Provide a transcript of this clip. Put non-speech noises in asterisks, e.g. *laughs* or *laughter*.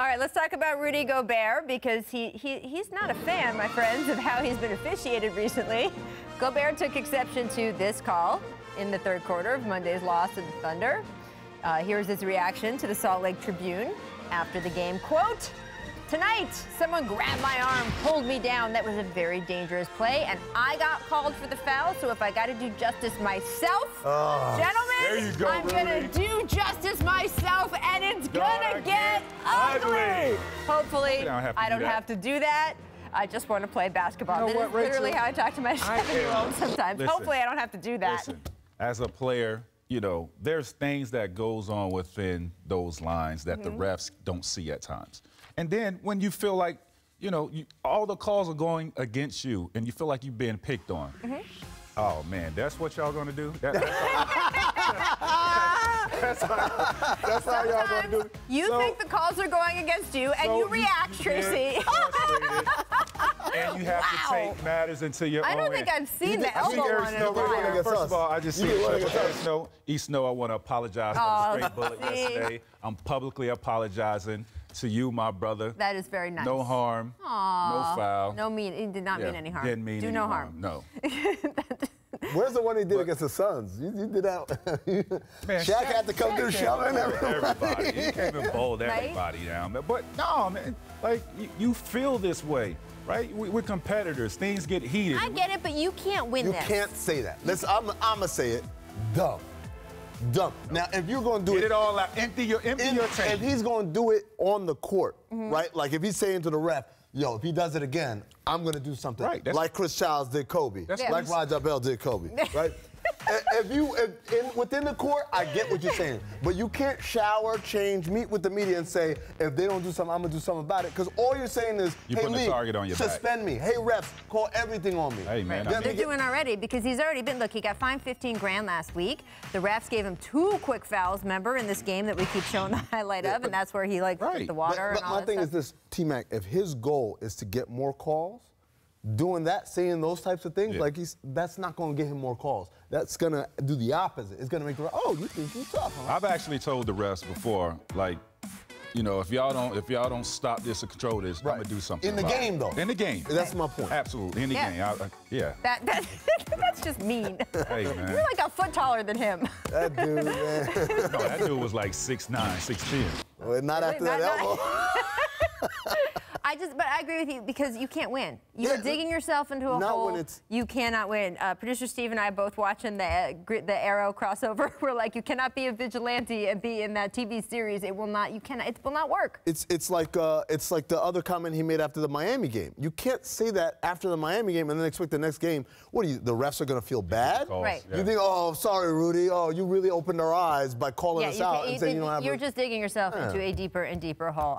All right, let's talk about Rudy Gobert because he, he he's not a fan, my friends, of how he's been officiated recently. Gobert took exception to this call in the third quarter of Monday's loss to the Thunder. Uh, here's his reaction to the Salt Lake Tribune after the game. Quote, Tonight, someone grabbed my arm, pulled me down. That was a very dangerous play, and I got called for the foul. So if I got to do justice myself, Oh, gentlemen, there you go, I'm gonna do justice myself, and it's gonna Gonna get ugly. ugly. Hopefully, I don't have to I do don't that. have to do that. I just want to play basketball. You know That is what, literally Rachel? how I talk to my seven-year-old sometimes. Listen. Hopefully, I don't have to do that. Listen, as a player, you know, there's things that goes on within those lines that Mm-hmm. the refs don't see at times. And then when you feel like, you know, you, all the calls are going against you and you feel like you've been picked on. Mm-hmm. Oh man, that's what y'all gonna do? That- *laughs* that's, how, that's how y'all gonna do? Sometimes you So- think the calls are going against you, and so you react, get Tracy. *laughs* and you have Wow. to take matters into your I own don't think hands. I've seen You the think- I elbow Eric one in Snow a did while. First of all, I just You see did one Eric. Snow, East Snow, I want to apologize Oh, for the straight bullet see. yesterday. I'm publicly apologizing to you, my brother. That is very nice. No harm, Aww. no foul. No mean. It did not Yeah, mean any harm. Didn't mean Do any no harm. No. *laughs* Where's the one he did against the Suns? You, you did that. Man, *laughs* Shaq, had to come Shaq through can't shoving everybody. everybody. You can't even bowl Right? everybody down. But, but no, man, like you, you feel this way, right? We, we're competitors. Things get heated. I get it, but you can't win You this. can't say that. Listen, I'm, I'm gonna say it. Dumb. Dumb. Now, if you're gonna do it. Get it, it all out. Empty your empty in- your tank. if he's gonna do it on the court, Mm-hmm. right? Like if he's saying to the ref, "Yo, if he does it again, I'm gonna do something." Right, Like Chris Childs did Kobe. That's Like what Raja Bell did Kobe. *laughs* Right. I- if you if, in, within the court, I get what you're saying, but you can't shower, change, meet with the media, and say if they don't do something, I'm gonna do something about it. Because all you're saying is, You're "Hey, putting a Lee, target on your back." suspend me. Hey, refs, call everything on me." Hey, man, Let They're get- doing already because he's already been. Look, he got fined 15 grand last week. The refs gave him two quick fouls. Remember in this game that we keep showing the *laughs* highlight of, and that's where he like put Right. the water But, and but all my that thing stuff. is this, T Mac. If his goal is to get more calls, doing that, saying those types of things, Yeah. like he's that's not going to get him more calls. That's gonna do the opposite. It's gonna make the oh, you think you're tough? Huh? I've actually told the refs before, like, you know, if y'all don't if y'all don't stop this or control this, I'm gonna do something. In the about it. game, though. In the game. That's my point. Absolutely. In the Yeah. game. I, I, yeah. That, that, *laughs* that's just mean. Hey, man. *laughs* You're like a foot taller than him. That dude, man. *laughs* No, that dude was like 6'9", 6'10". well, not after that Not- not- elbow. I just, but I agree with you because you can't win. You're Yeah, digging yourself into a not hole. when it's- You cannot win. Uh, Producer Steve and I both watching the uh, the Arrow crossover. *laughs* We're like, you cannot be a vigilante and be in that TV series. It will not. You cannot. It will not work. It's it's like uh, it's like the other comment he made after the Miami game. You can't say that after the Miami game and then expect the next game. What are you? The refs are gonna feel bad? Right. yeah. You think, oh, sorry, Rudy. Oh, you really opened our eyes by calling Yeah, us you out can, and you, saying you don't have. you're a- just digging yourself into a deeper and deeper hole.